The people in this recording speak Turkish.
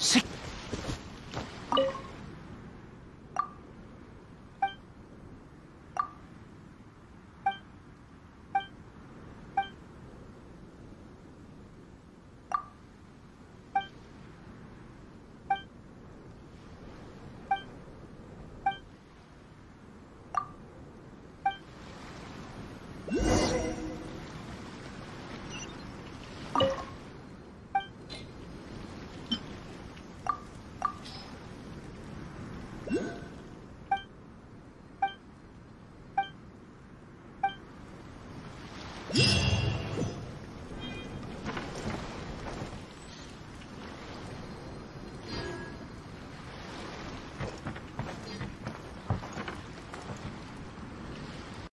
Sik Yeah.